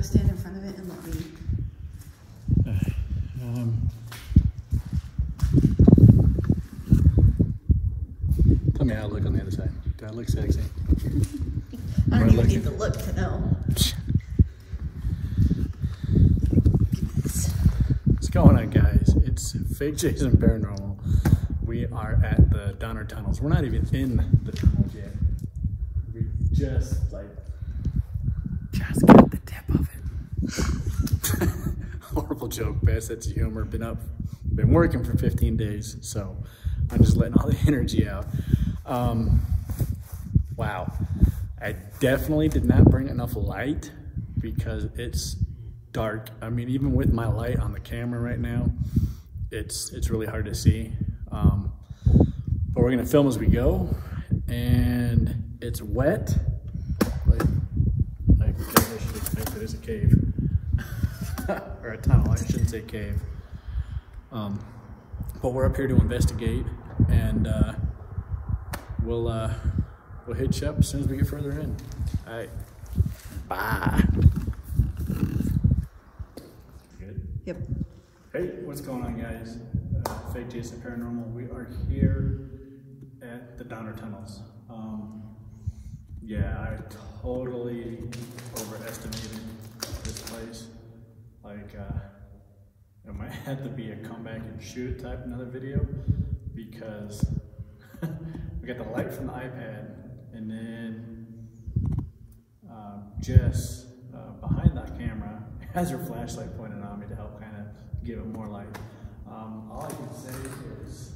go stand in front of it and let me? Um, tell me how I look on the other side. Do I look sexy? I don't Or even need to look to know. What's going on, guys? It's Fake Jason Paranormal. We are at the Donner Tunnels. We're not even in the tunnels yet. We just got the tip of it. Bad sense of humor. Been up, been working for 15 days, so I'm just letting all the energy out. Um, wow, I definitely did not bring enough light because it's dark. I mean, even with my light on the camera right now, it's it's really hard to see. Um, but we're gonna film as we go, and it's wet. Like, it is a cave or a tunnel. I shouldn't say cave. Um, but we're up here to investigate, and uh, we'll uh, we'll hit you up as soon as we get further in. All right, bye. Good. Yep. Hey, what's going on, guys? Uh, Fake Jason Paranormal. We are here at the Donner Tunnels. Um, yeah, I totally overestimated this place. Like, uh, it might have to be a come back and shoot type another video because we got the light from the iPad and then uh, Jess uh, behind that camera has her flashlight pointed on me to help kind of give it more light. Um, all I can say is,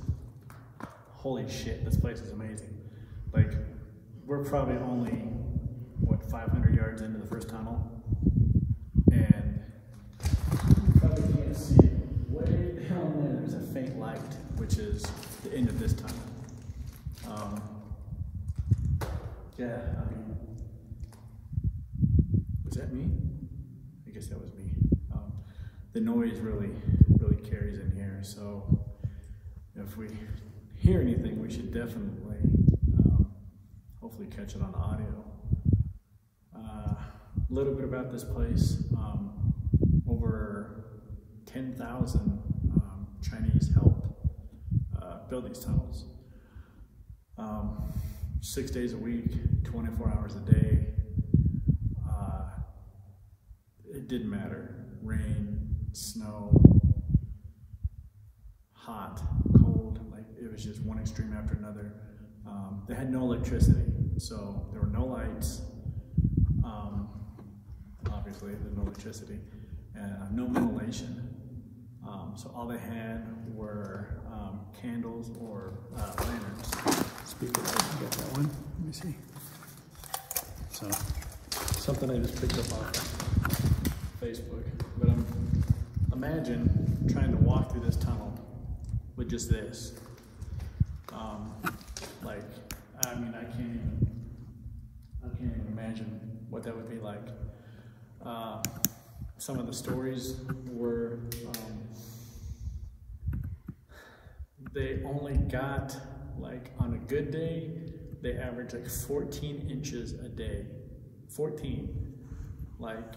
holy shit, this place is amazing. Like, we're probably only, what, 500 yards into the first tunnel, and you probably can't see it way down there. There's a faint which is the end of this tunnel. Um, yeah, I mean, was that me? I guess that was me. Um, the noise really, really carries in here. So if we hear anything, we should definitely, um, hopefully, catch it on audio. Uh, A little bit about this place. Um, over 10,000 um, Chinese helped uh, build these tunnels. Um, six days a week, 24 hours a day. Uh, it didn't matter. Rain, snow, hot, cold, like it was just one extreme after another. Um, they had no electricity, so there were no lights. Um, obviously, there's no electricity, and uh, no ventilation. Um, so all they had were um, candles or uh, lanterns. Speaker, I got that one. Let me see. So something I just picked up off Facebook. But um, imagine trying to walk through this tunnel with just this. Um, like, I mean, I can't even, I can't even imagine what that would be like. Uh, some of the stories were um, they only got like on a good day they average like 14 inches a day. 14 like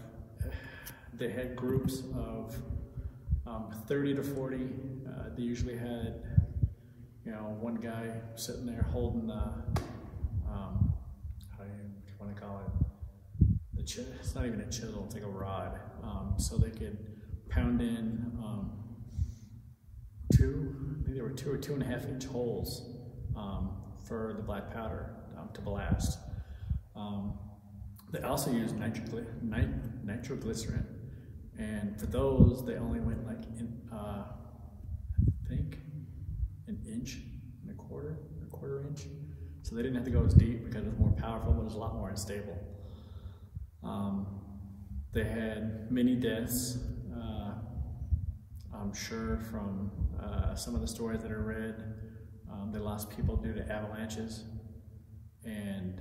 they had groups of um, 30 to 40 uh, they usually had you know one guy sitting there holding the um, how do you want to call it? The chi- it's not even a chisel it's like a rod. Um, so they could pound in um, two there were two or two and a half inch holes um, for the black powder um, to blast. Um, they also used nitrogly- nit- nitroglycerin. And for those they only went like in uh, I think an inch and a quarter a quarter inch. So they didn't have to go as deep because it was more powerful but it was a lot more unstable. Um, they had many deaths. I'm sure from uh, some of the stories that are read, um, they lost people due to avalanches, and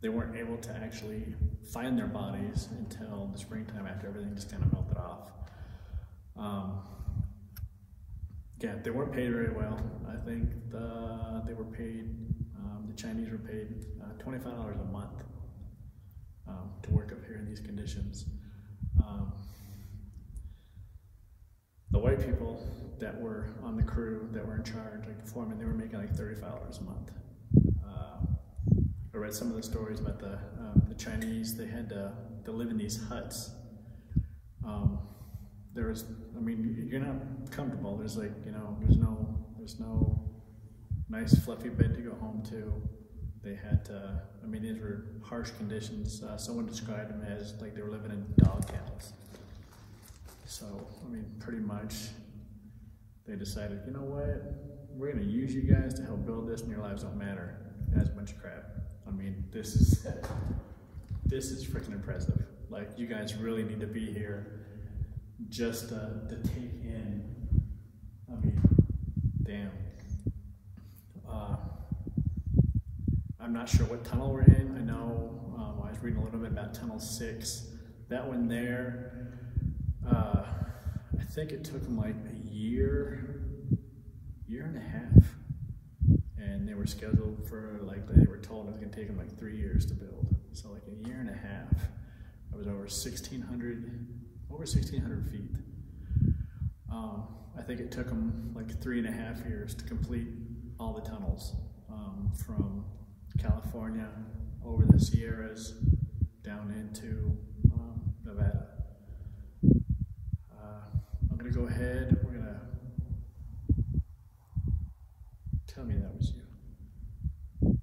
they weren't able to actually find their bodies until the springtime after everything just kind of melted off. Um, yeah, they weren't paid very well. I think the, they were paid, um, the Chinese were paid uh, $25 a month um, to work up here in these conditions. The white people that were on the crew that were in charge, like the foreman, they were making like thirty-five dollars a month. Uh, I read some of the stories about the um, the Chinese. They had to, to live in these huts. Um, there was, I mean, you're not comfortable. There's like, you know, there's no, there's no nice fluffy bed to go home to. They had to, I mean, these were harsh conditions. Uh, someone described them as like they were living in dog kennels. So, I mean, pretty much they decided, you know what? We're going to use you guys to help build this and your lives don't matter. That's a bunch of crap. I mean, this is, this is freaking impressive. Like, you guys really need to be here just to, to take in, I mean, damn. Uh, I'm not sure what tunnel we're in. I know um, I was reading a little bit about Tunnel 6. That one there, uh, I think it took them like a year, year and a half. And they were scheduled for, like, they were told it was going to take them like three years to build. So, like, a year and a half. It was over 1,600, over 1,600 feet. Um, I think it took them like three and a half years to complete all the tunnels um, from California over the Sierras down into um, Nevada. Uh, Go ahead. We're gonna tell me that was you.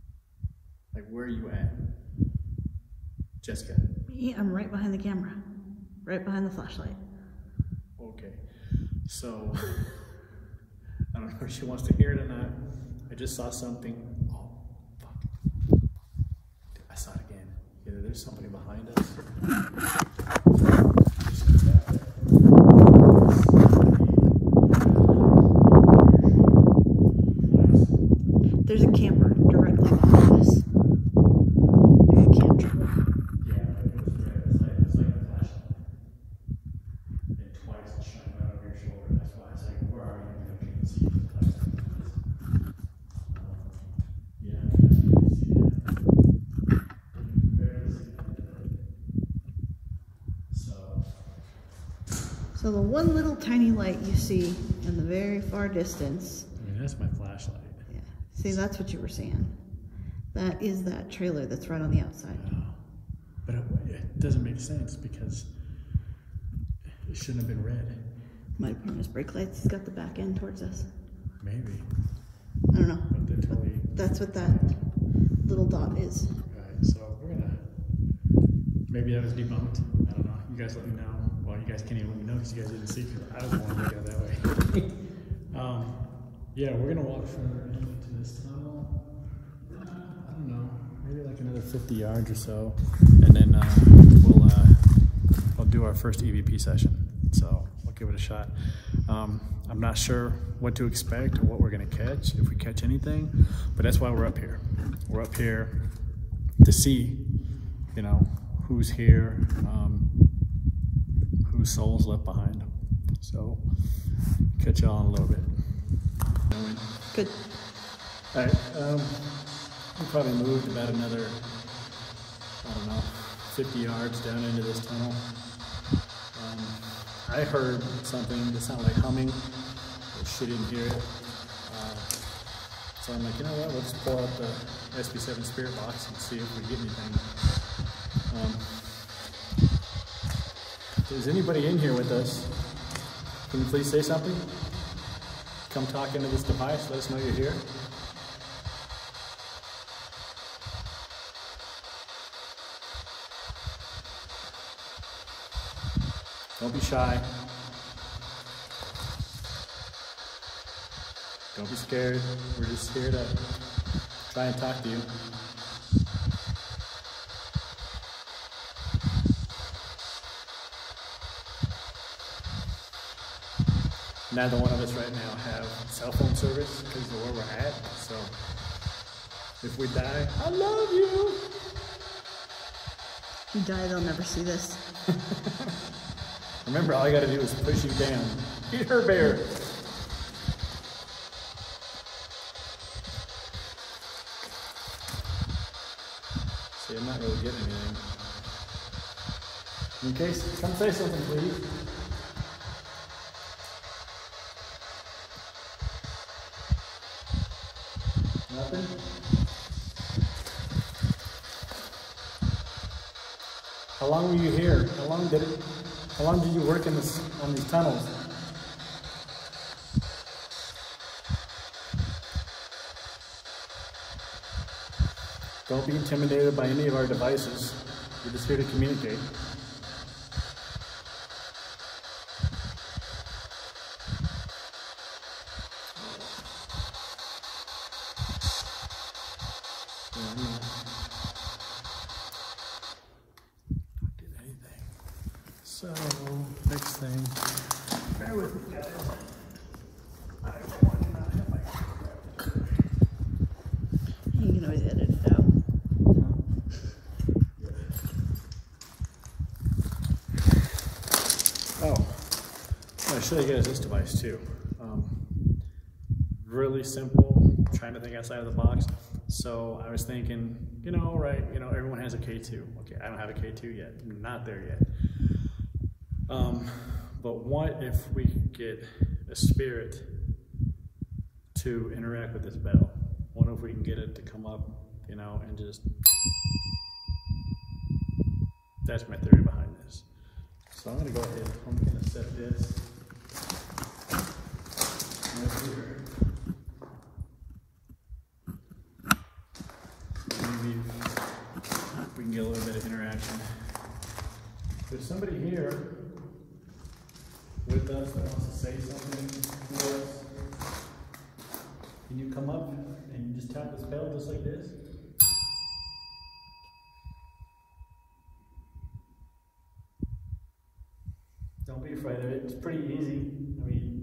Like, where are you at, Jessica? Me, I'm right behind the camera, right behind the flashlight. Okay, so I don't know if she wants to hear it or not. I just saw something. Oh, fuck. I saw it again. Either there's somebody behind us. There's a camper directly behind us. Like a cam trailer. Yeah, it was red. It's like, it's like a flashlight. And twice it shone right over your shoulder. That's why it's like, where are you? Because you can see the flashlight. Um, Yeah, I can see that. You can barely see that. So, So the one little tiny light you see in the very far distance, I mean, that's my flashlight. yeah. See, that's what you were seeing. That is that trailer that's right on the outside. But it, it doesn't make sense because it shouldn't have been red. Might have been his brake lights. He's got the back end towards us. Maybe. I don't know. But totally. That's what that little dot is. Right, so we're gonna. Maybe that was debunked. I don't know. You guys let me know. You guys can't even let me know because you guys didn't see. I was one to go that way. um, yeah, we're gonna walk further into this tunnel. Uh, I don't know. Maybe like another 50 yards or so, and then uh, we'll uh, we'll do our first EVP session. So we'll give it a shot. Um, I'm not sure what to expect or what we're gonna catch if we catch anything, but that's why we're up here. We're up here to see, you know, who's here, um, whose soul's left behind. So, catch y'all in a little bit. Good. All right, um, we probably moved about another, I don't know, 50 yards down into this tunnel. Um, I heard something that sounded like humming, but she didn't hear it. Uh, so I'm like, you know what, let's pull out the SB7 spirit box and see if we get anything. Um, there's anybody in here with us, can you please say something? Come talk into this device, let us know you're here. Don't be shy. Don't be scared. We're just here to try and talk to you. Neither one of us right now have cell phone service because of where we're at. So if we die, I love you. If you die, they'll never see this. Remember, all I gotta do is push you down. Eat her bear. See, I'm not really getting anything. Okay, come say something, please. Nothing? How long were you here? How long did it, how long did you work in this, on these tunnels? Don't be intimidated by any of our devices. We're just here to communicate. Yeah, I'm not- not did anything. So, next thing, bear with me guys. I want to not have my You can always edit it out. Oh, I'm gonna show you guys too. Um, really simple, trying to think outside of the box. So I was thinking, you know, right, you know, everyone has a K2. Okay, I don't have a K2 yet, I'm not there yet. Um, but what if we get a spirit to interact with this bell? What if we can get it to come up, you know, and just. That's my theory behind this. So I'm gonna go ahead, I'm gonna set this we can get a little bit of interaction. There's somebody here with us that wants to say something to us. Can you come up and just tap this bell just like this? Don't be afraid of it. It's pretty easy. I mean,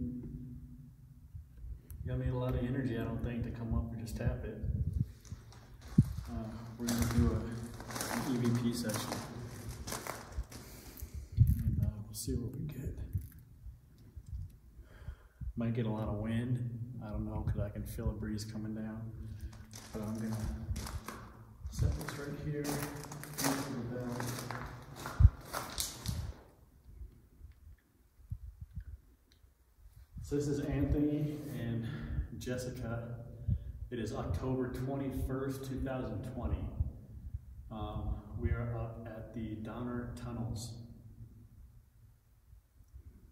you don't need a lot of energy, I don't think, to come up and just tap it. Uh, we're gonna do a, an EVP session. And uh, we'll see what we get. Might get a lot of wind. I don't know, because I can feel a breeze coming down. But I'm gonna set this right here. So this is Anthony Jessica. It is October 21st, 2020. Um, we are up at the Donner Tunnels.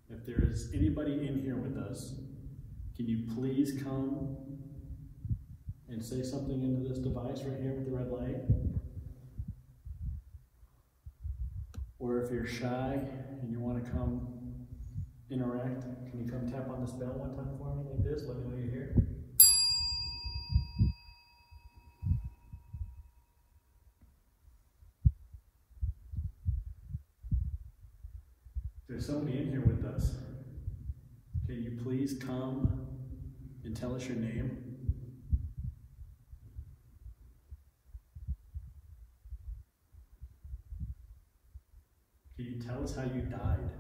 If there is anybody in here with us, can you please come and say something into this device right here with the red light? Or if you're shy and you want to come interact. Can you come tap on this bell one time for me like this? Let me know you're here. There's somebody in here with us. Can you please come and tell us your name? Can you tell us how you died?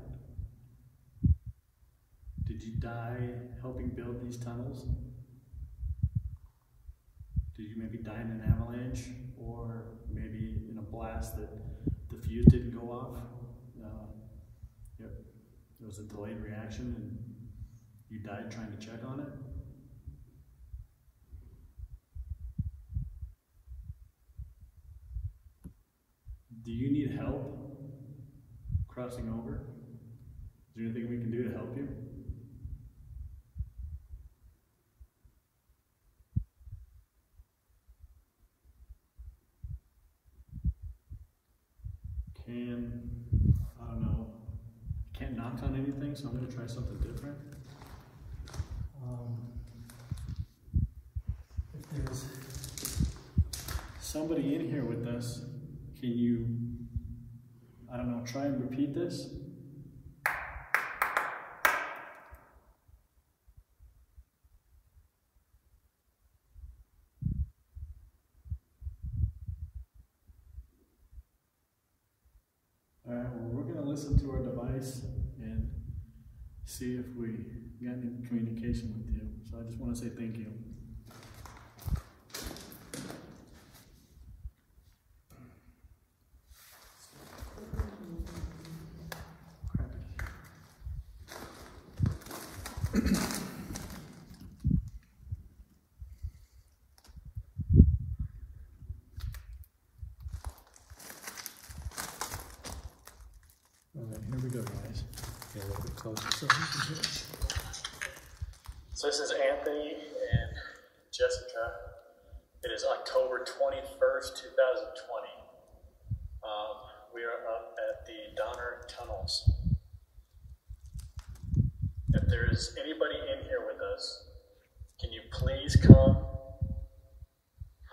Did you die helping build these tunnels? Did you maybe die in an avalanche or maybe in a blast that the fuse didn't go off? Uh, yep, there was a delayed reaction and you died trying to check on it? Do you need help crossing over? Is there anything we can do to help you? Can, I don't know, can't knock on anything, so I'm gonna try something different. Um, If there's somebody in here with us, can you, I don't know, try and repeat this? All right, well, we're gonna listen to and see if we got any communication with you. So I just wanna say thank you. closer so he can hear. So this is Anthony and Jessica. It is October 21st, 2020. Um, we are up at the Donner Tunnels. If there is anybody in here with us, can you please come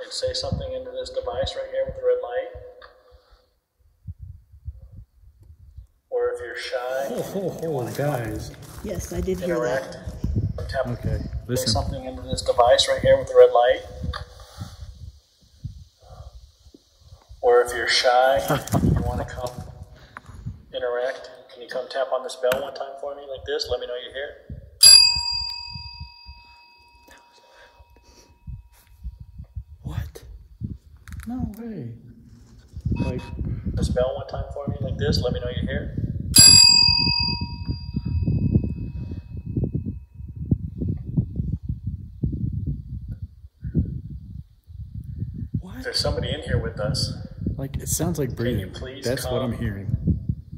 and say something into this device right here with the red light? Or if you're shy, Oh, oh, oh guys. Yes, I did hear interact. that. Tap Okay, Say listen. something into this device right here with the red light. Or if you're shy, you want to come interact, can you come tap on this bell one time for me like this? Let me know you're here. What? No way. Like, This bell one time for me like this. Let me know you're here. What? there's somebody in here with us Like, it sounds like you breathing. please That's what I'm hearing.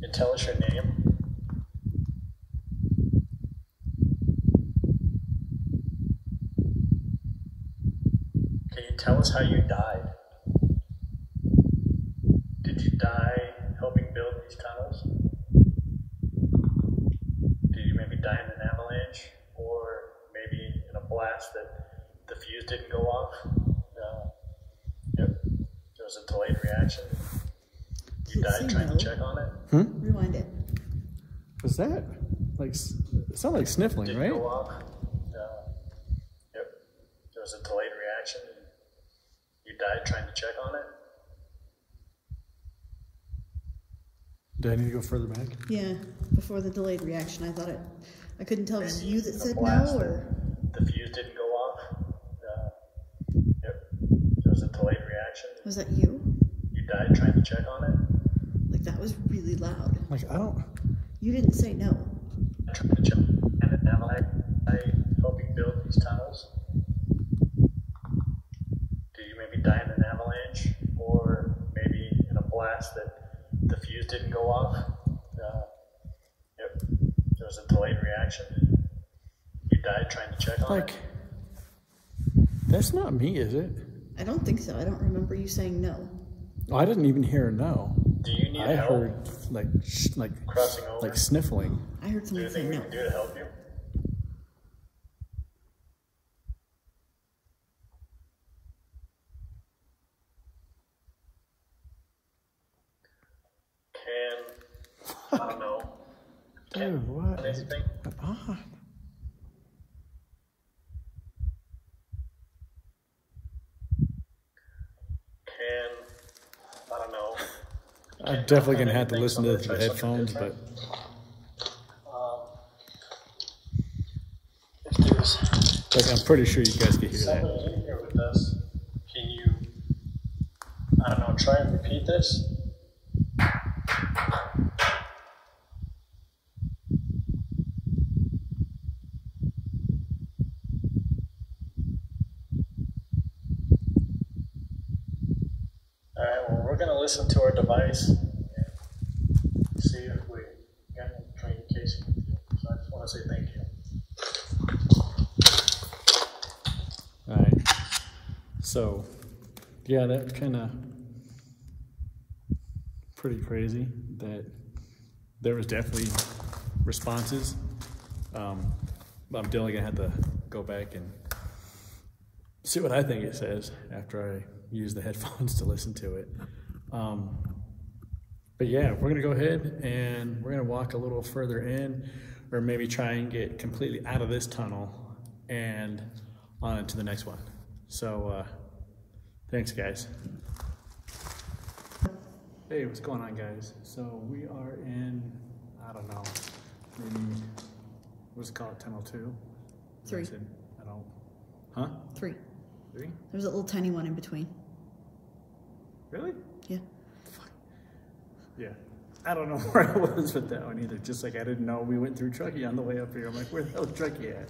and tell us your name. Can you tell us how you died? Did you die helping build these tunnels? Did you maybe die in an avalanche? Or maybe in a blast that the fuse didn't go off? Uh, yep. There was a delayed reaction. You Does it died say trying to check on it? Rewind it. Was that? Like, it sounded like sniffling, didn't right? go off. Uh, yep. There was a delayed reaction. And you died trying to check on it. Do I need to go further back? Yeah, before the delayed reaction, I thought it. I couldn't tell if it was you that said blast no or. the fuse didn't go off. Uh, yep. There was a delayed reaction. Was that you? You died trying to check on it. Like that was really loud. Like, I don't. You didn't say no. Trying to check. And now I, I helping build these tunnels. Did you maybe die in an avalanche, or maybe in a blast that the fuse didn't go off? Uh, yep. There was a delayed reaction. You died trying to check on Like, it. that's not me, is it? I don't think so. I don't remember you saying no. I didn't even hear a no. Do you need I help heard like sh- like crossing over? like sniffling. I heard something. there someone say anything we no. can do to help you? Can I don't know. Dude, what? is Anything? on? Ah. Can I don't know. I'm definitely gonna have to listen to the headphones, but like I'm pretty sure you guys can hear that. can you I don't know, try and repeat this? Alright, well, we're gonna listen to and see if we any communication with you. So I just wanna say thank you. All right. So, yeah, that kind of pretty crazy that there was definitely responses. Um, I'm definitely gonna have to go back and see what I think it says after I use the headphones to listen to it. Um, but yeah, we're gonna go ahead and we're gonna walk a little further in, or maybe try and get completely out of this tunnel and on into the next one. So, uh, thanks, guys. Hey, what's going on, guys? So we are in, I don't know, maybe what's it called, tunnel two? Three. I said- I don't. Huh? Three. Three? There's a little tiny one in between. Really? Yeah. Yeah. I don't know where I was with that one either. Just like I didn't know we went through Truckee on the way up here. I'm like, where the hell's Truckee at?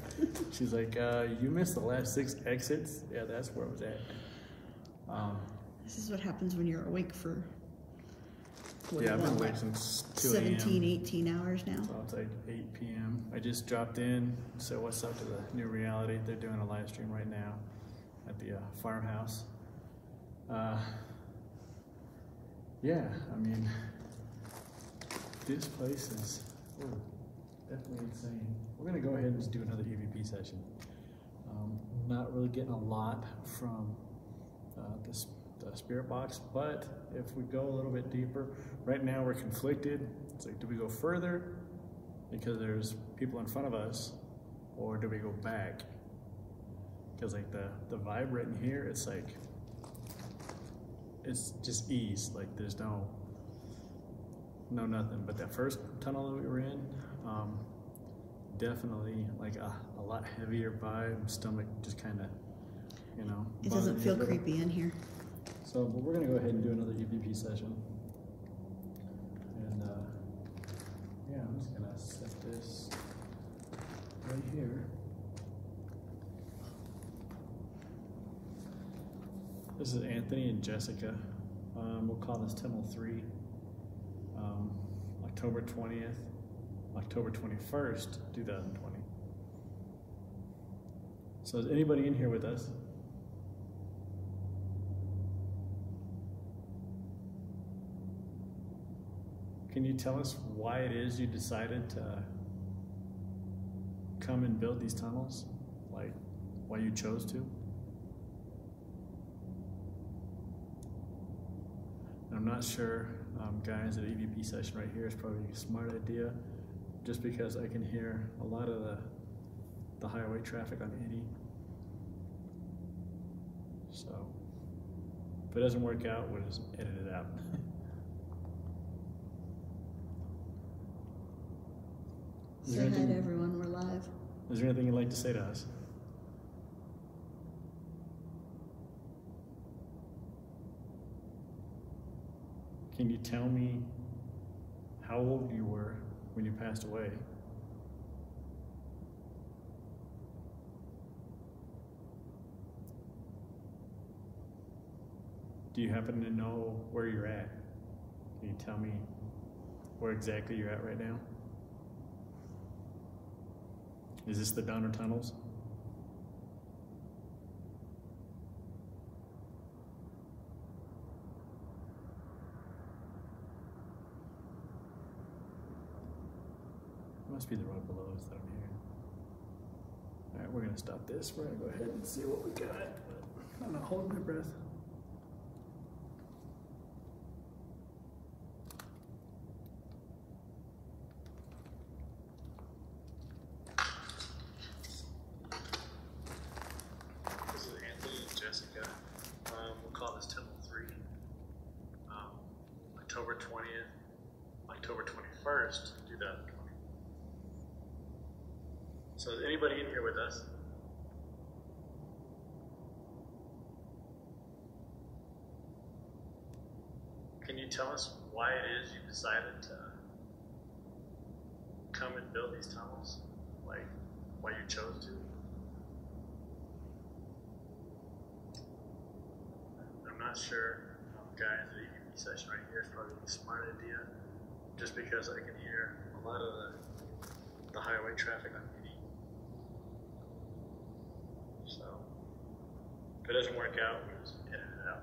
She's like, uh, you missed the last six exits. Yeah, that's where I was at. Um, This is what happens when you're awake for what, Yeah, I've been awake since 2 a.m. 17, 18 hours now. So it's like 8 p.m. I just dropped in. So what's up to the new reality? They're doing a live stream right now at the uh, farmhouse. Uh, yeah, I mean, this place is oh, definitely insane. We're gonna go ahead and just do another EVP session. Um, not really getting a lot from uh, this the spirit box, but if we go a little bit deeper, right now we're conflicted. It's like, do we go further because there's people in front of us, or do we go back? Because like the the vibe right in here, it's like it's just ease. Like there's no no nothing. But that first tunnel that we were in, um, definitely like a, a lot heavier vibe. Stomach just kind of, you know. It doesn't feel you a little. creepy in here. So, but we're gonna go ahead and do another EVP session. And, uh, yeah, I'm just gonna set this right here. This is Anthony and Jessica. Um, we'll call this Tunnel 3. Um, October 20th, October 21st, 2020. So is anybody in here with us? Can you tell us why it is you decided to come and build these tunnels? Like, why you chose to? I'm not sure, um, guys, that EVP session right here is probably a smart idea, just because I can hear a lot of the, the highway traffic on 80. So, if it doesn't work out, we'll just edit it out. Say hi to everyone. We're live. Is there anything you'd like to say to us? Can you tell me how old you were when you passed away? Do you happen to know where you're at? Can you tell me where exactly you're at right now? Is this the Donner Tunnels? Must be the road below us that I'm hearing. Alright, we're gonna stop this. We're gonna go ahead and see what we got. I'm not holding my breath. This is Anthony and Jessica. Um, we'll call this Tunnel 3. Um, October 20th, October 21st, 2020. So is anybody in here with us? Can you tell us why it is you decided to come and build these tunnels? Like, why you chose to? I'm not sure, um, guys, the EVP session right here is probably a smart idea, just because I can hear a lot of the, the highway traffic on 80. So, if it doesn't work out, we'll just edit it out.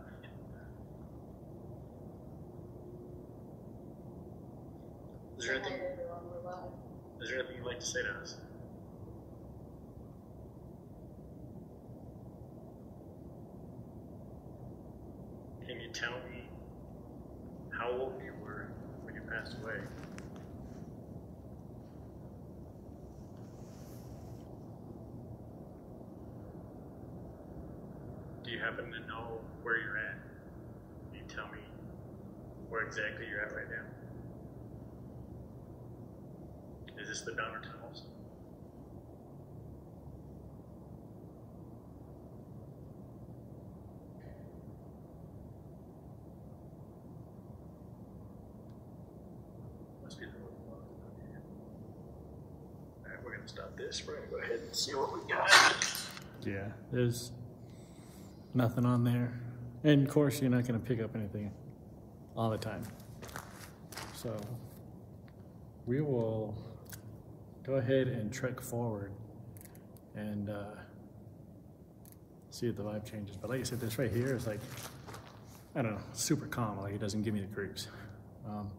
Is there anything, is Can you tell me how old you were when you passed away? Do you happen to know where you're at? Can you tell me where exactly you're at right now? Is this the Donner Tunnels? Must be the road below. We're gonna this. We're go ahead and see what we got. Yeah, there's nothing on there. And of course, you're not gonna pick up anything all the time. So we will go ahead and trek forward and uh, see if the vibe changes. But like I said, this right here is like, I don't know, super calm. Like it doesn't give me the creeps. Um,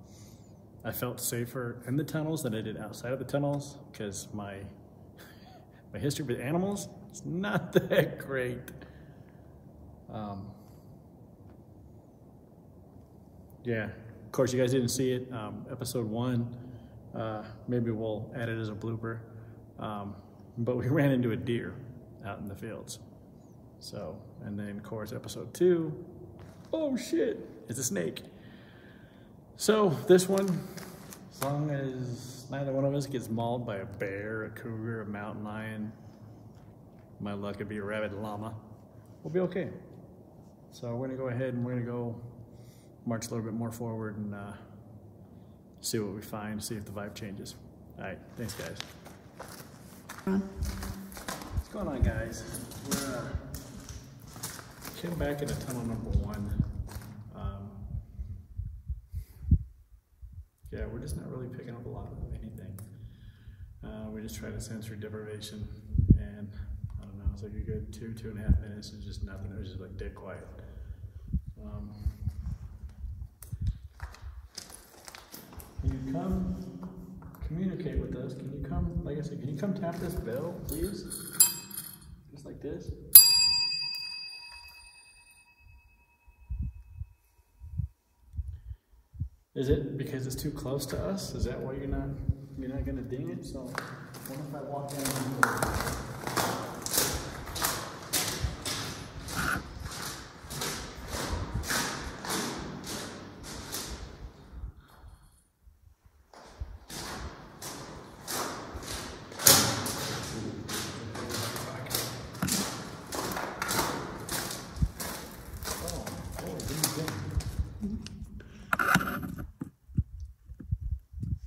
I felt safer in the tunnels than I did outside of the tunnels because my my history with animals is not that great. Um, yeah, of course, you guys didn't see it. Um, episode one, uh, maybe we'll add it as a blooper. Um, but we ran into a deer out in the fields. So, and then, of course, episode two, oh shit, it's a snake. So, this one, as long as neither one of us gets mauled by a bear, a cougar, a mountain lion, my luck could be a rabid llama, we'll be okay. So, we're gonna go ahead and we're gonna go march a little bit more forward and uh, see what we find, see if the vibe changes. All right, thanks, guys. What's going on, guys? We're uh, came back into tunnel number one. Yeah, we're just not really picking up a lot of anything. Uh, we just tried a sensory deprivation, and I don't know, it's like a good two, two and a half minutes, and just nothing. It was just like dead quiet. Um, can you come communicate with us? Can you come, like I said, can you come tap this bell, please? Just like this. Is it because it's too close to us? Is that why you're not you're not gonna ding it? So what if I walk down here? Oh, oh, ding, ding.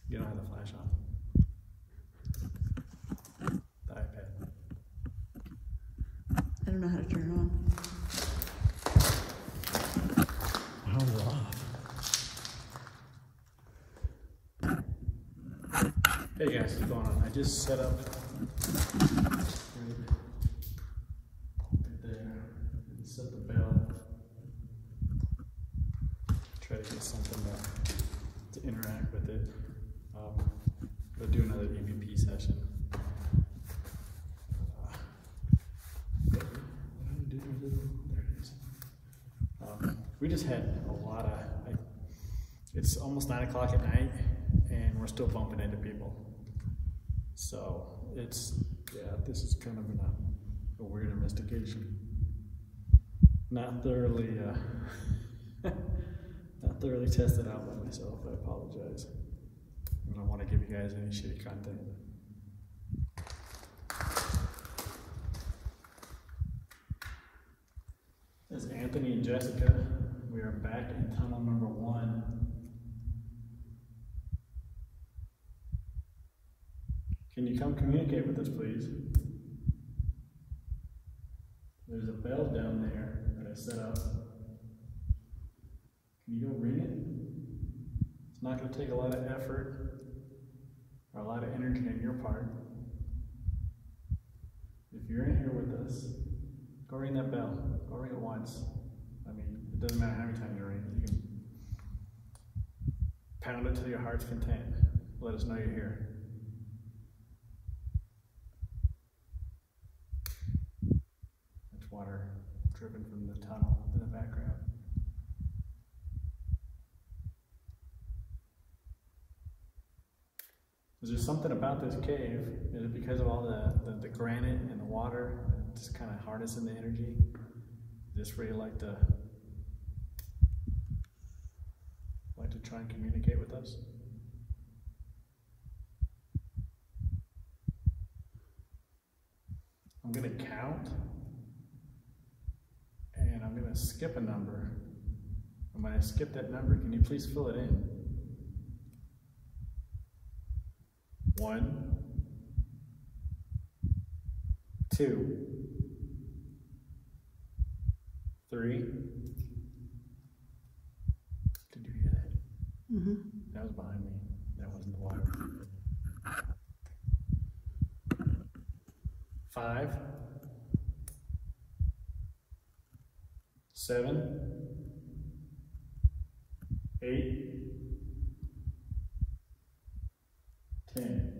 You don't have the flash on. The iPad. I don't know how to turn it on. Hey guys, what's going on? I just set up right there and set the bell. Try to get something to, to interact with it. Um, we'll do another EVP session. Um, we just had a lot of, like, it's almost nine o'clock at night and we're still bumping into people. So it's, yeah, this is kind of a, a weird investigation. Not thoroughly, uh, not thoroughly tested out by myself. I apologize. I don't want to give you guys any shitty content. This is Anthony and Jessica. We are back in tunnel number one. Can you come communicate with us, please? There's a bell down there that I set up. Can you go ring it? It's not going to take a lot of effort or a lot of energy on your part. If you're in here with us, go ring that bell. Go ring it once. I mean, it doesn't matter how many times you ring it. You can pound it to your heart's content. Let us know you're here. There's water dripping from the tunnel in the background. Is there something about this cave? Is it because of all the, the, the granite and the water just kind of harnessing the energy? Just really like to like to try and communicate with us? I'm gonna count I'm gonna skip a number. And when I skip that number, can you please fill it in? One, two, three. Did you hear that? Mm-hmm. That was behind me. That wasn't the water. Five. Seven. eight, ten.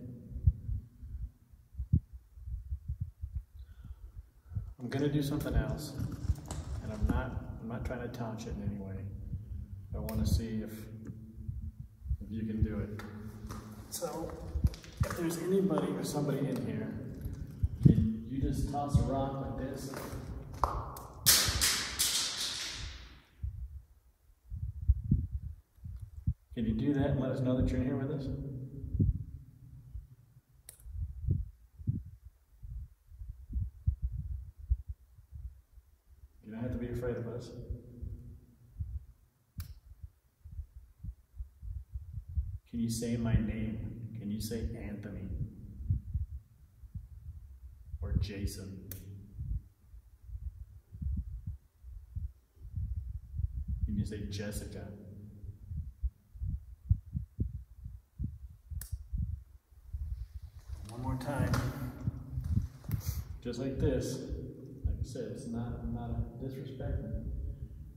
I'm gonna do something else, and I'm not, I'm not trying to taunt it in any way. I wanna see if, if you can do it. So, if there's anybody or somebody in here, can you just toss a rock like this? Can you do that and let us know that you're here with us? You don't have to be afraid of us. Can you say my name? Can you say Anthony? Or Jason? Can you say Jessica? Time. Just like this. Like I said, it's not, I'm not disrespecting.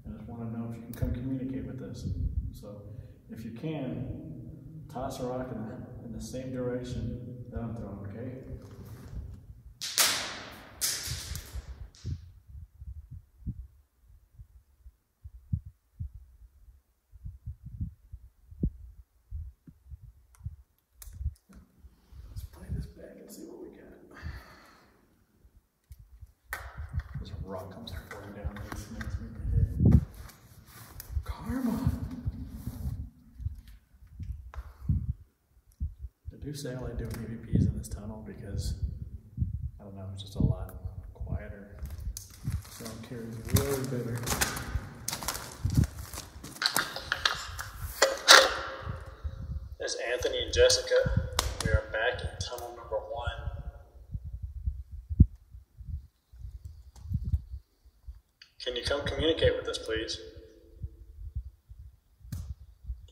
I just want to know if you can come communicate with us. So if you can, toss a rock in the, in the same direction that I'm throwing, okay? Let's play this back and see what we got. This rock comes pouring down and it smacks me in the head. Karma! I do say I like doing EVPs in this tunnel because, I don't know, it's just a lot quieter. Sound carries way better. There's Anthony and Jessica. We are back in tunnel number one. Can you come communicate with us, please?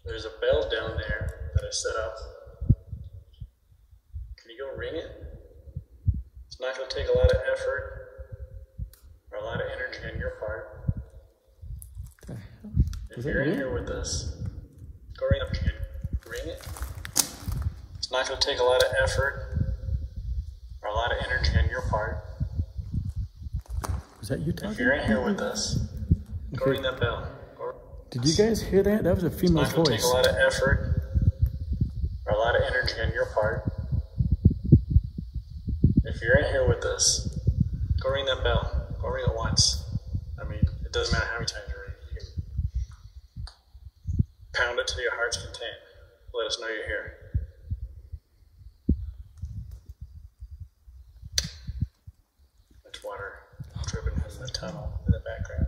There's a bell down there that I set up. Can you go ring it? It's not going to take a lot of effort or a lot of energy on your part. If you're in here with us, go ring up again. Ring it. It's not going to take a lot of effort or a lot of energy on your part. Was that you talking? If you're in here with us, go ring that bell. Did you guys hear that? That was a female It's not going to take voice. a lot of effort or a lot of energy on your part. If you're in here with us, go ring that bell. Go ring it once. I mean, it doesn't matter how many times you ring it. You can pound it to your heart's content. Let us know you're here. Much water dripping from the tunnel in the background.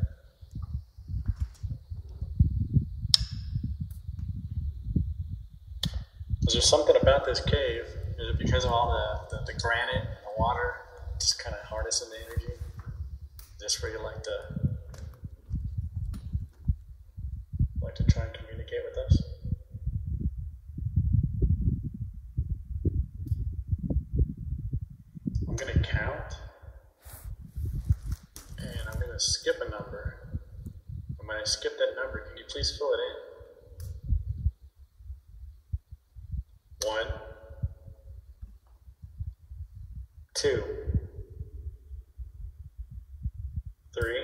Is there something about this cave? Is it because of all the, the, the granite water just kind of harnessing the energy? This where you like to like to try and communicate with us? I'm gonna count and I'm gonna skip a number. When I skip that number, can you please fill it in? One, two, three.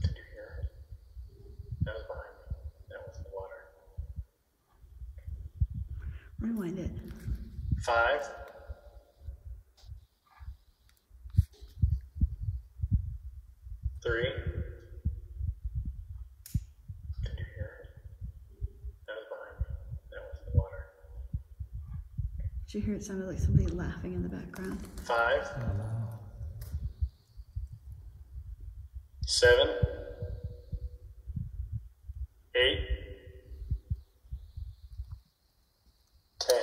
Can you hear it? That was behind me. That was the water. Rewind it. Five. Three. Can you hear it? That was behind me. That was the water. Did you hear it sounded like somebody laughing in the background? Five. Seven. Eight. Ten.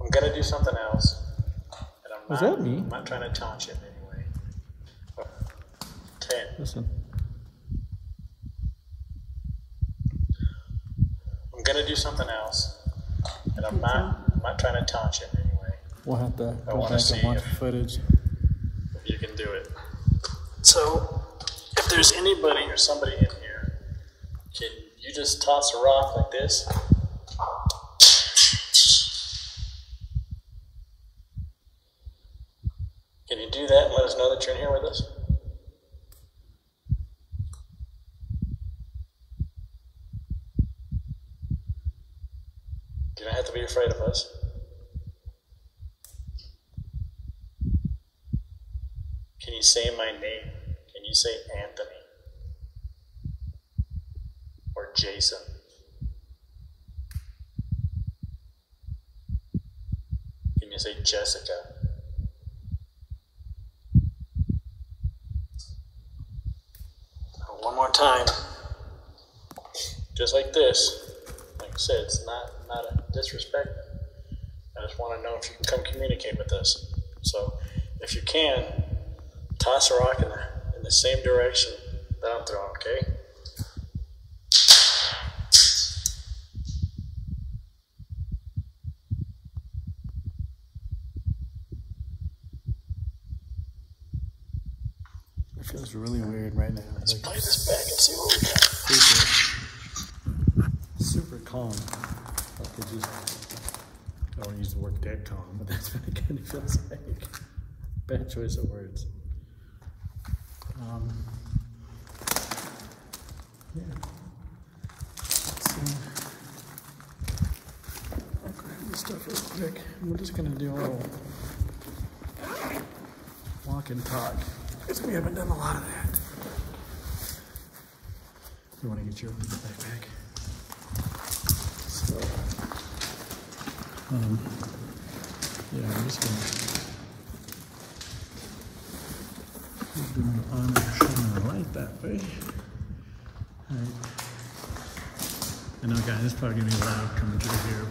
I'm gonna do something else. And I'm Was not, that me? I'm not trying to taunt you in any way. Oh, ten. Listen. I'm gonna do something else, and I'm not. I'm not trying to taunt you in any way. We'll have to I go wanna back see and watch if- footage. If you can do it. So, if there's anybody or somebody in here, can you just toss a rock like this? Can you do that and let us know that you're in here with us? You don't have to be afraid of us. Can you say my name? Can you say Anthony? Or Jason? Can you say Jessica? One more time. Just like this. Like I said, it's not, not a disrespect. I just want to know if you can come communicate with us. So, if you can, toss a rock in the, in the same direction that I'm throwing, okay? It feels really weird right now. Let's Like, play this back and see what we got. super, super calm. It just, I don't to use the word dead calm, but that's what it kind of feels like. Bad choice of words. Um, yeah. Let's, uh, I'll grab this stuff real quick. We're just gonna do a little walk and talk because we haven't done a lot of that. You want to get your backpack? So, um, yeah, I'm just gonna do my honor shine light that way. Alright. I know, guys, it's probably gonna be loud coming through here.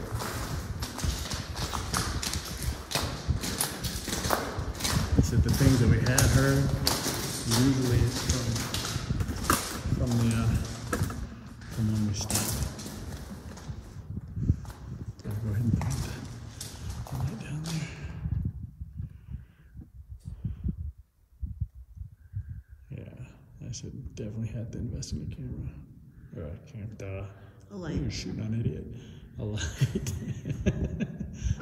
But the things that we had heard usually it's from from the uh, from when we stopped. So I'll go ahead and put the the light down there. Yeah, I should definitely have to invest in a camera. Or I can't. Uh, A light. You're shooting an idiot. A light.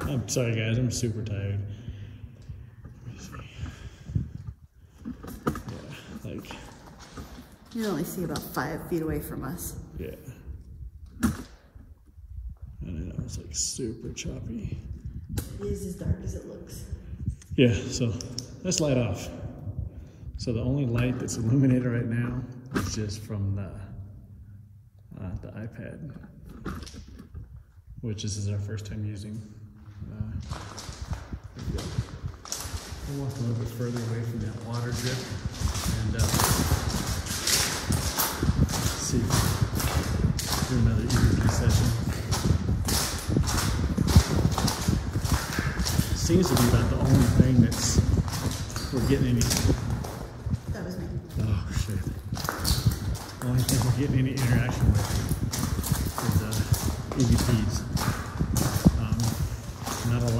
I'm sorry, guys. I'm super tired. Let me see. Yeah, like, You can only see about five feet away from us. yeah. And I know it's like super choppy. It is as dark as it looks. Yeah, so let's light off. So the only light that's illuminated right now is just from the uh, the iPad, which this is our first time using. Uh. We'll walk a little bit further away from that water drip and uh, see. Do another EVP session. Seems to be about the only thing that's we're getting any. That was me. Oh shit. The only thing we're getting any interaction with is uh, EVPs. Um, not a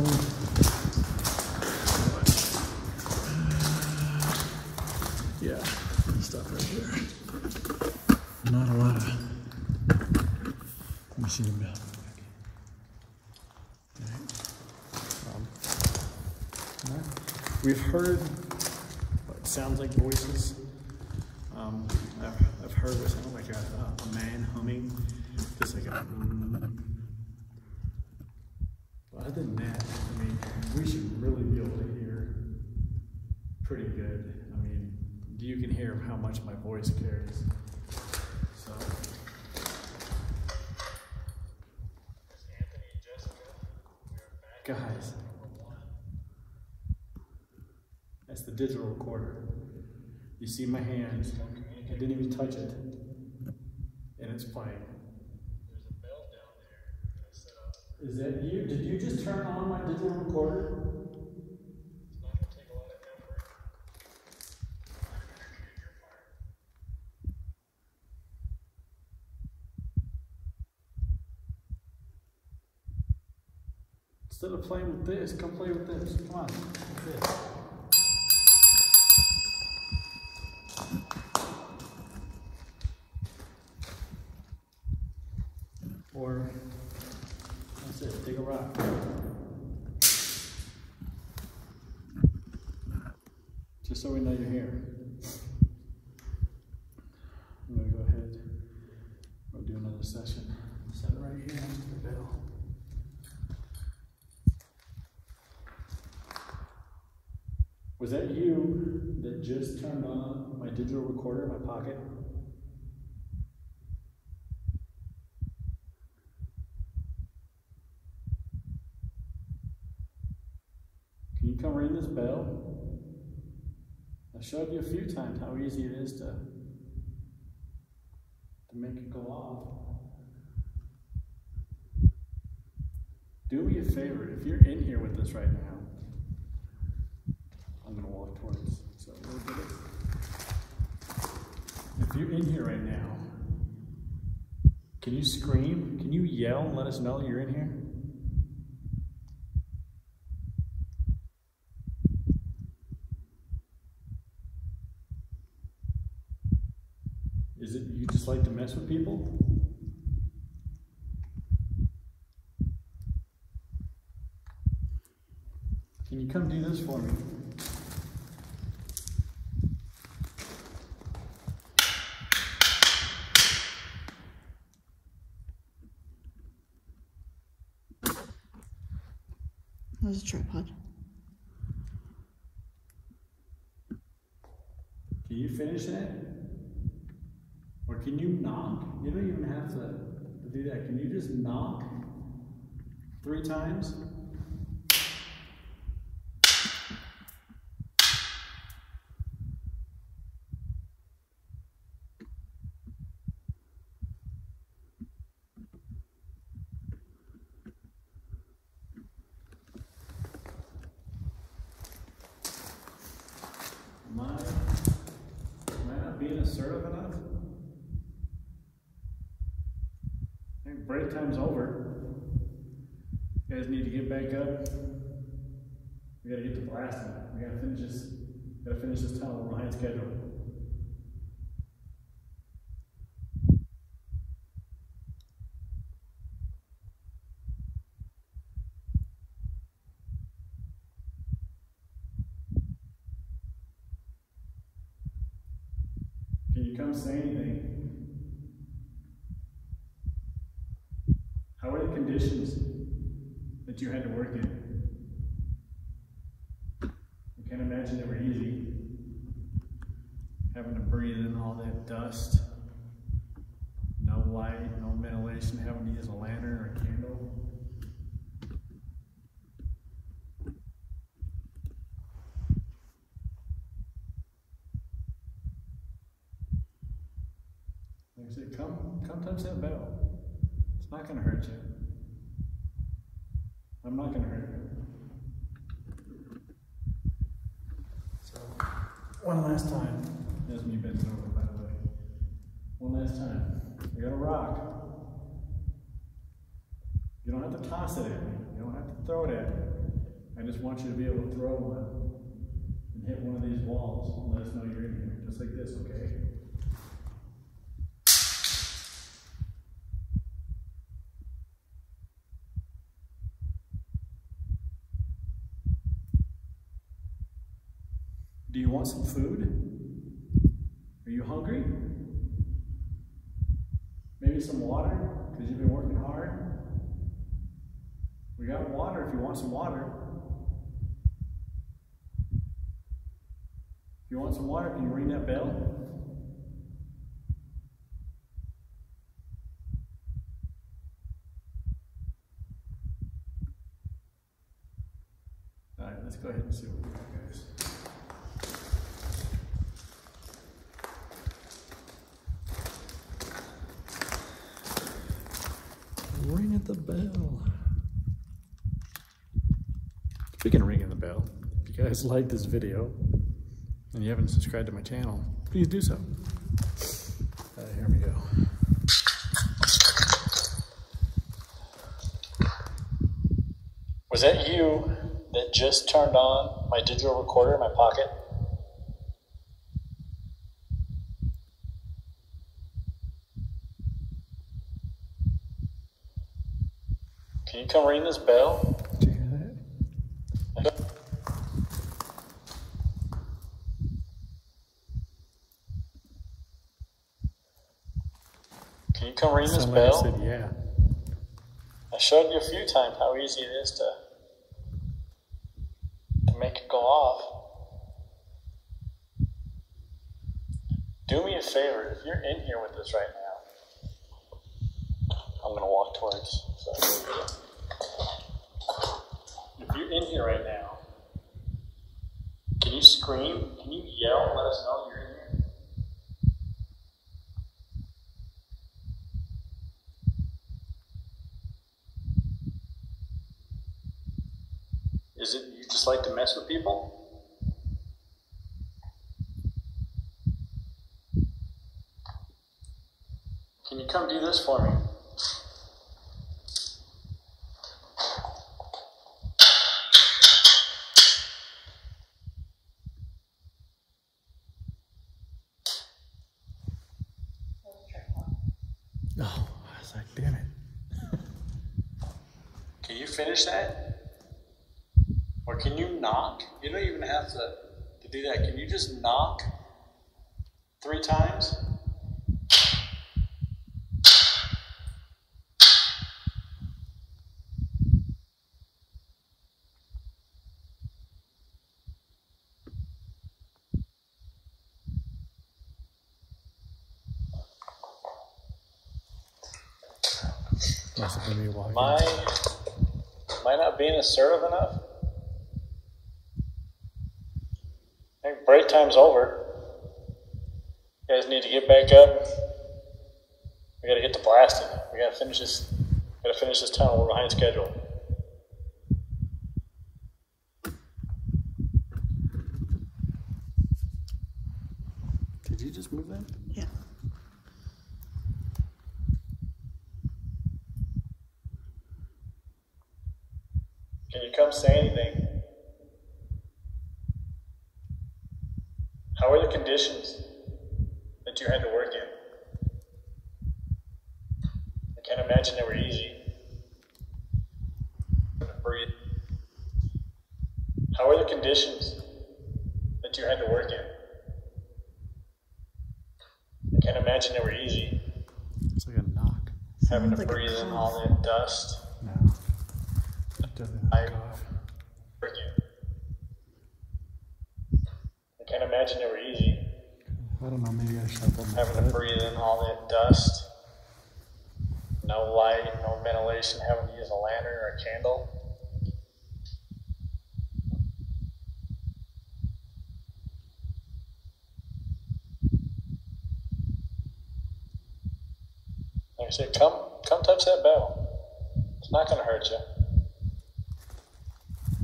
lot a digital recorder. You see my hands. I didn't even touch it. And it's playing. Is that you? Did you just turn on my digital recorder? Instead of playing with this, come play with this. Come on. Session. Right here. Was that you that just turned on my digital recorder in my pocket? Can you come ring this bell? I showed you a few times how easy it is to, to make it go off. Do me a favor, if you're in here with us right now, I'm gonna walk towards, so. If you're in here right now, can you scream? Can you yell and let us know you're in here? Is it you just like to mess with people? Can you come do this for me? That was a tripod. Can you finish that? Or can you knock? You don't even have to, to do that. Can you just knock three times? Am I, am I not being assertive enough? I think break time's over. You guys need to get back up. We gotta get to blasting. We gotta finish this, gotta finish this tunnel. We're behind schedule. Can you come say anything? How are the conditions that you had to work in? I can't imagine they were easy. Having to breathe in all that dust, no light, no ventilation, having to use a lantern or a candle. Like I said, come, come touch that bell. It's not gonna hurt you. I'm not gonna hurt you. So, one last time. That's me bent over, by the way. One last time. You got a rock. You don't have to toss it at me. You don't have to throw it at me. I just want you to be able to throw one and hit one of these walls and let us know you're in here, just like this, okay? Want some food? Are you hungry? Maybe some water because you've been working hard? We got water if you want some water. If you want some water, can you ring that bell? All right, let's go ahead and see what we got, guys. Ring at the bell. Speaking of ringing the bell, if you guys like this video and you haven't subscribed to my channel, please do so. Uh, here we go. Was that you that just turned on my digital recorder in my pocket? Can you come ring this bell? Did you hear that? Can you come ring this Somebody bell? said, yeah. I showed you a few times how easy it is to to make it go off. Do me a favor, if you're in here with us right now, I'm gonna walk towards. So. If you're in here right now, can you scream? Can you yell? Let us know you're in here. Is it you just like to mess with people? Can you come do this for me? Oh, I was like, damn it. Can you finish that? Or can you knock? You don't even have to, to do that. Can you just knock three times? Must have been me walking. Am I, am I not being assertive enough? I think break time's over. You guys need to get back up. We gotta get to blasting. We gotta finish this. Gotta finish this tunnel. We're behind schedule. Did you just move that? Yeah. Can you come say anything? How are the conditions that you had to work in? I can't imagine they were easy. Breathe. How are the conditions that you had to work in? I can't imagine they were easy. It's like a knock. Having to like breathe in all that dust. No. It doesn't I- have a cough. Freaking. I can't imagine they were easy. I don't know, maybe I shuffled my Having to breathe in all that dust. No light, no ventilation, having to use a lantern or a candle. Like I said, come come touch that bell. It's not gonna hurt you.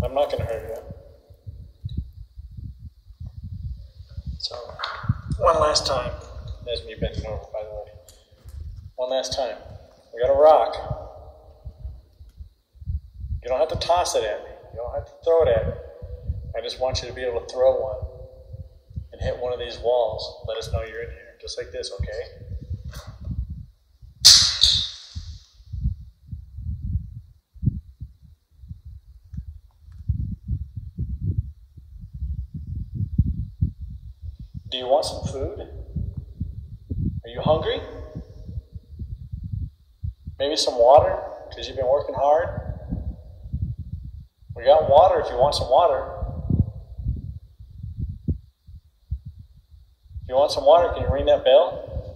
I'm not gonna hurt you. So, one last time. As me bending over, by the way. One last time. We got a rock. You don't have to toss it at me. You don't have to throw it at me. I just want you to be able to throw one and hit one of these walls. Let us know you're in here. Just like this, okay? Do you want some food? Are you hungry? Maybe some water because you've been working hard? We got water if you want some water. If you want some water, can you ring that bell?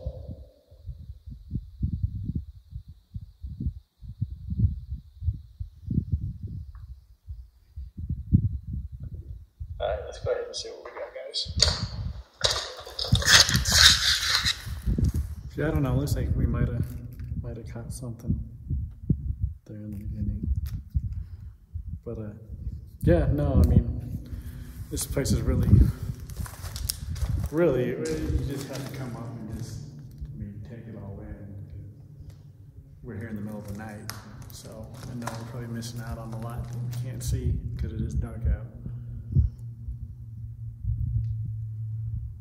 All right, let's go ahead and see what we got, guys. Yeah, I don't know. It looks like we might have might have caught something there in the beginning. But uh, yeah, no, I mean, this place is really, really. You just have to come up and just, I mean, take it all in. we're here in the middle of the night. So I know we're probably missing out on a lot that we can't see because it is dark out.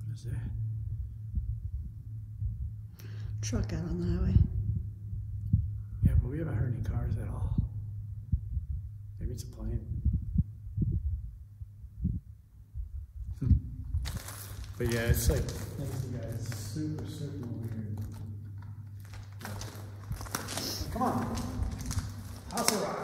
What is that? Truck out on the highway. Yeah, but we haven't heard any cars at all. Maybe it's a plane. Hmm. But yeah, it's like, thanks you guys, super, super weird. Come on. House of.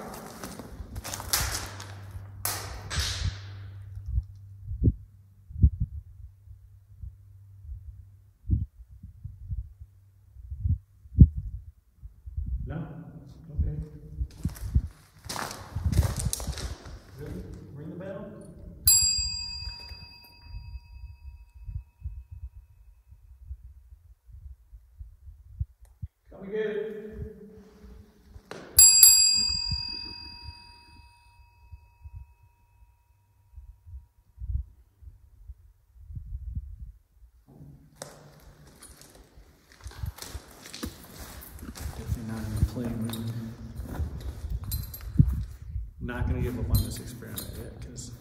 No? Okay. Really? Ring the bell? Come and get it. Definitely not in the playing mood. Not gonna give up on this experiment yet, because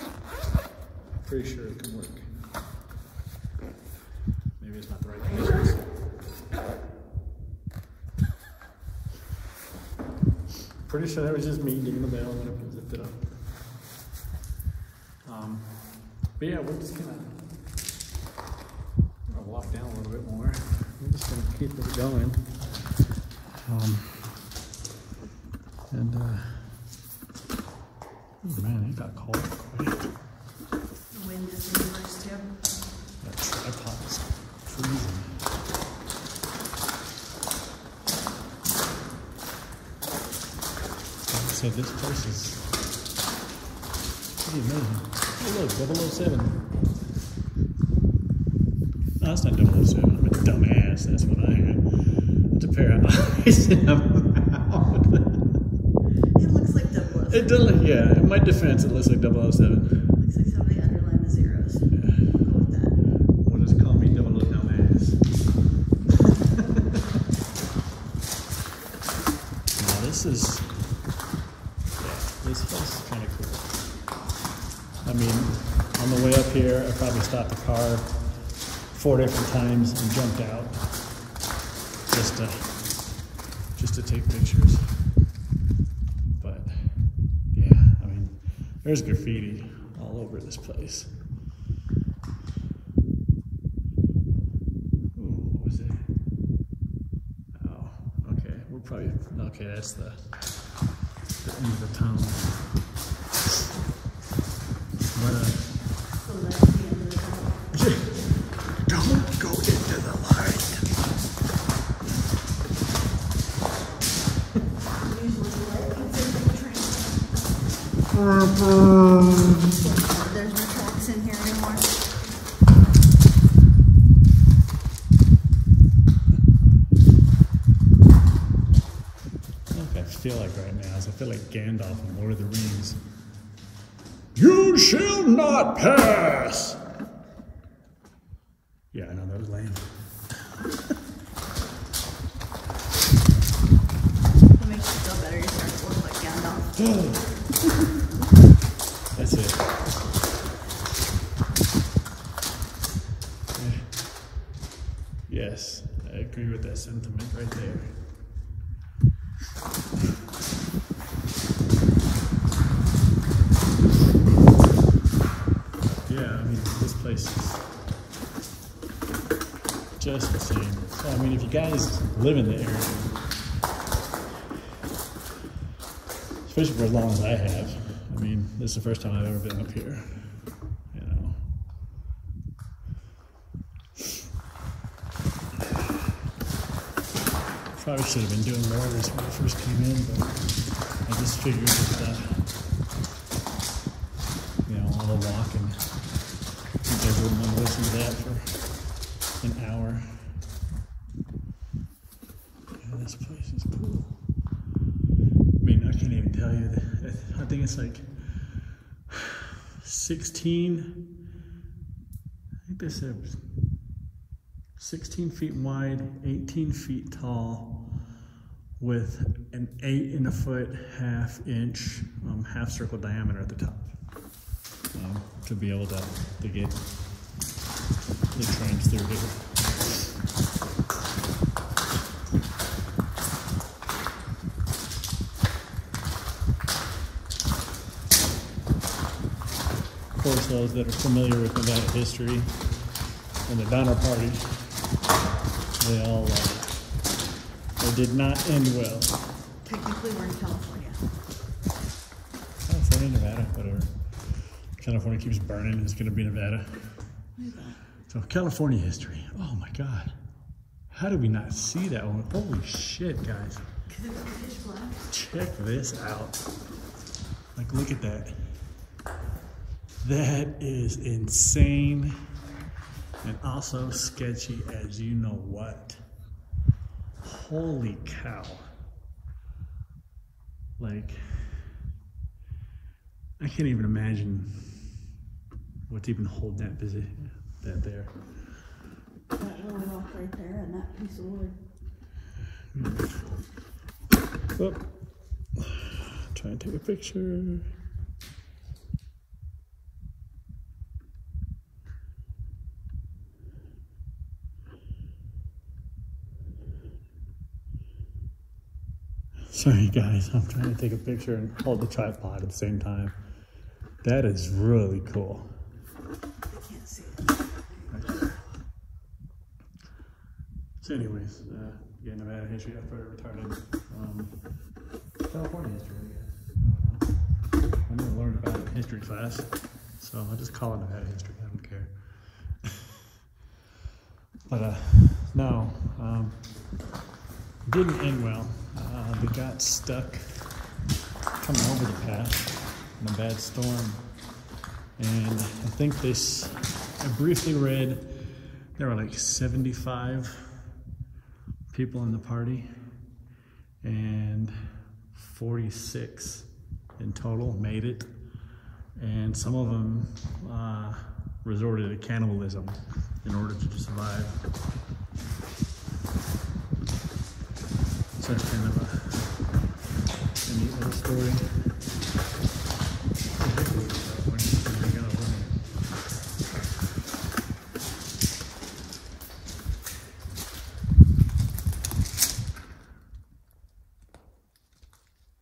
I'm pretty sure it can work. Maybe it's not the right conditions. Pretty sure that was just me dinging the bell when I zipped it up. Um, but yeah, we're just gonna, I'm gonna walk down a little bit more. We're just gonna keep it going. Um, and uh, oh man, it got cold quick. The wind is in yours too. That tripod is freezing. This place is pretty amazing. Oh look, 007. No, that's not 007. I'm a dumbass. That's what I am. It's a pair of eyes and a mouth. It looks like double oh It does yeah, in my defense, it looks like 007. looks like somebody underlined the zeros. Go with that. What does call me double O dumbass? now this is yeah, this place is kind of cool. I mean, on the way up here, I probably stopped the car four different times and jumped out just to just to take pictures. But yeah, I mean, there's graffiti all over this place. Ooh, what was it? Oh, okay. We're probably okay. That's the, the end of the town. But uh, So that's the end of the tunnel. don't go into the light. Usually light gets into the train. There's no tracks in here anymore. Look, I feel like right now is I feel like Gandalf in Lord of the Rings. You shall not pass. Yeah, I know that was lame. It makes you feel better. You start to look like Gandalf. That's it. Yes, I agree with that sentiment right there. Yeah, I mean, this place is just the same. So, I mean, if you guys live in the area, especially for as long as I have. I mean, this is the first time I've ever been up here. You know. Probably should have been doing more of this when I first came in, but I just figured that, uh, you know, all the walking, guys wouldn't want to listen to that for an hour. Yeah, this place is cool. I mean, I can't even tell you. I think it's like 16. I think they said 16 feet wide, 18 feet tall, with an eight and a foot, half inch, um, half circle diameter at the top. Um, to be able to, to get the trains through here. Those that are familiar with Nevada history and the Donner Party, they all, uh, they did not end well. Technically, we're in California. California, Nevada, whatever. California keeps burning, it's gonna be Nevada. So California history, oh my God. How did we not see that one? Holy shit, guys. Because it was pitch black. Check this out. Like, look at that. That is insane and also sketchy as you know what. Holy cow. Like, I can't even imagine what's even holding that position, that there. That little rock right there and that piece of wood. Oh. Try and take a picture. Sorry guys, I'm trying to take a picture and hold the tripod at the same time. That is really cool. So anyways, uh, yeah, Nevada history, that's very retarded. Um, California history, I guess. I never learned about it in history class, so I'll just call it Nevada history, I don't care. but, uh, no, um, didn't end well. Uh, we got stuck coming over the pass in a bad storm. And I think this, I briefly read there were like 75 people in the party and 46 in total made it. And some of them uh, resorted to cannibalism in order to survive. That's kind of a, little story.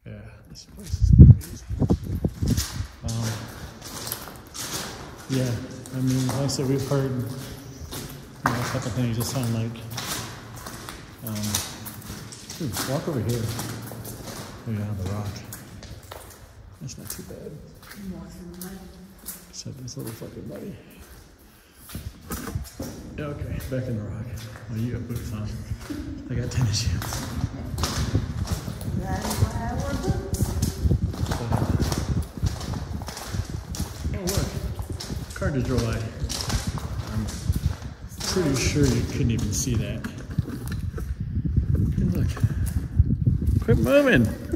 Yeah, this place is crazy. Um, yeah, I mean, like I said, we've heard you know, a couple things that sound like. Um, dude, walk over here. Oh yeah, the rock. That's not too bad. Except this little fucking buddy. Yeah, okay, back in the rock. Well, you got boots on. I got tennis shoes. That is why I. Oh, look. Car drove by. I'm pretty sure you couldn't even see that. Hey, look. Quit moving.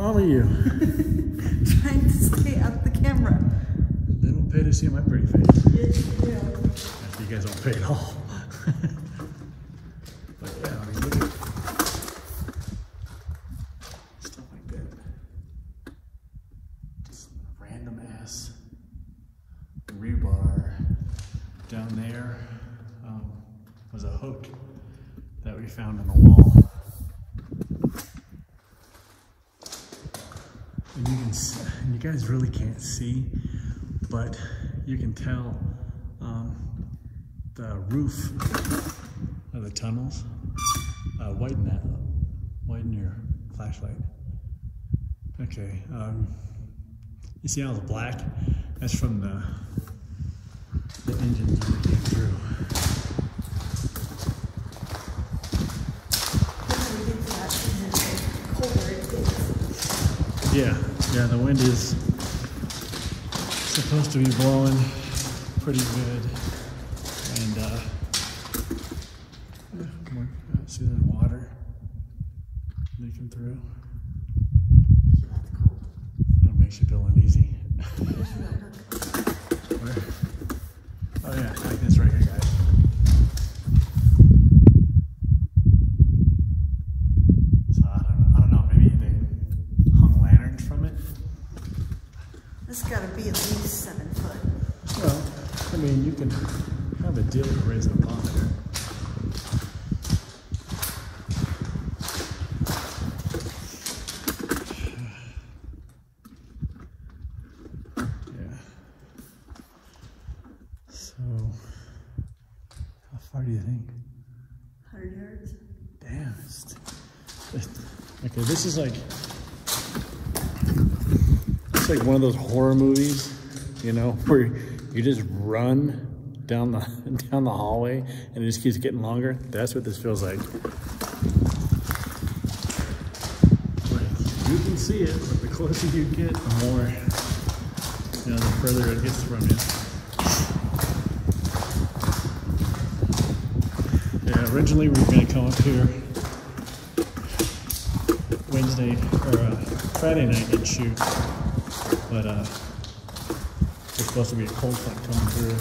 Wrong with you? Trying to stay out the camera. They don't pay to see my pretty face. Yeah. You guys don't pay at all. but yeah, I mean, look at stuff like that. Just random ass rebar down there um, was a hook that we found in the wall. And you can, you guys really can't see, but you can tell um, the roof of the tunnels. Uh, widen that up. Widen your flashlight. Okay. Um, you see how it's black? That's from the the engines that came through. Yeah, yeah, the wind is supposed to be blowing pretty good. And, uh, yeah, see the water leaking through? That makes you feel uneasy. Where? Oh, yeah, like this right here, guys. kind of a deal with raising a pond here. Yeah. So, how far do you think? 100 yards. Damn. It's, it's, okay, this is like it's like one of those horror movies, you know, where you just run down the down the hallway and it just keeps getting longer. That's what this feels like. You can see it, but the closer you get, the more you know, the further it gets from you. Yeah, originally we were gonna come up here Or uh, Friday night and shoot, but uh, there's supposed to be a cold front coming through.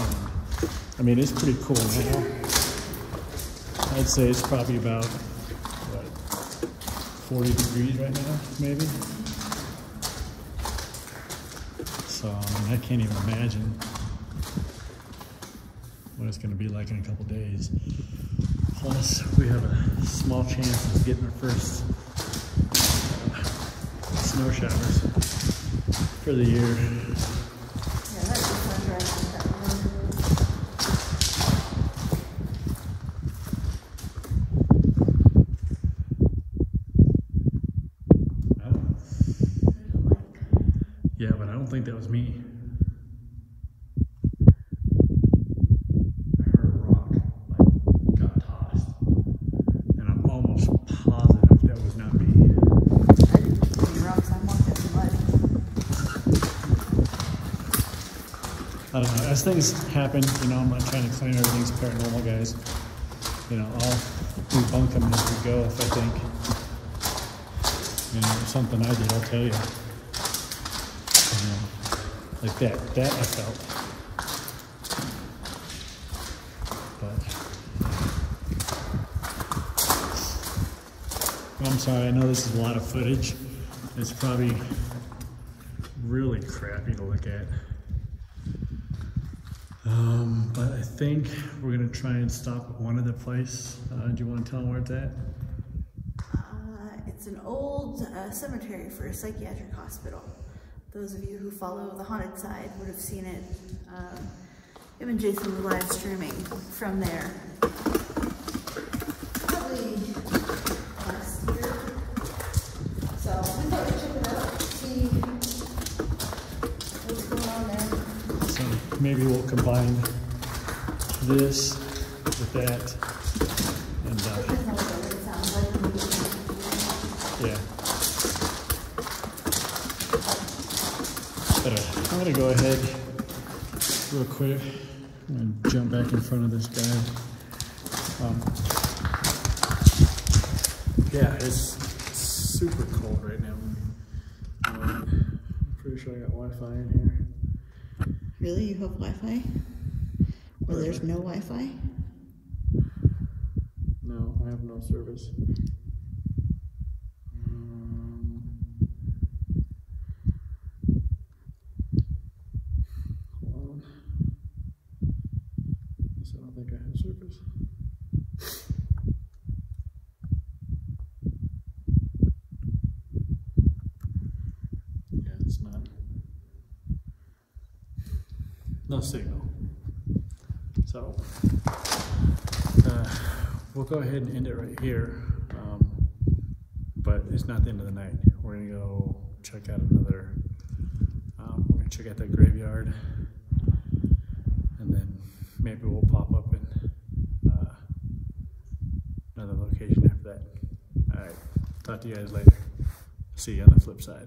Um, I mean, it's pretty cool now. I'd say it's probably about what 40 degrees right now, maybe. So I, mean, I can't even imagine what it's going to be like in a couple days. Plus, we have a small chance of getting our first snow showers for the year. Yeah, that'd be fun driving that road. I don't- There's a lake. yeah, but I don't think that was me. I heard a rock like got tossed, and I'm almost positive that was not me. I didn't see any rocks. I walked in the mud. I don't know. As things happen, you know, I'm not trying to claim everything's paranormal, guys. You know, I'll debunk them as we go if I think, you know, something I did, I'll tell you. You know, like that, that I felt. But I'm sorry. I know this is a lot of footage. It's probably really crappy to look at. Um, but I think we're gonna try and stop at one other place. Uh, do you want to tell them where it's at? Uh, it's an old uh, cemetery for a psychiatric hospital. Those of you who follow the haunted side would have seen it. Um, Jason were live streaming from there. Probably last year. So we thought we'd check it out, see what's going on there. So maybe we'll combine this with that, and uh, yeah. But uh, I'm gonna go ahead real quick. Gonna jump back in front of this guy. Um, yeah, it's super cold right now. Um, I'm pretty sure I got Wi-Fi in here. Have Wi-Fi? Or there's no Wi-Fi? No, I have no service. Um, hold on. Guess I don't think I have service. Yeah, it's not. No signal. So, uh, we'll go ahead and end it right here. Um, but it's not the end of the night. We're gonna go check out another. Um, we're gonna check out that graveyard, and then maybe we'll pop up in uh, another location after that. All right. Talk to you guys later. See you on the flip side.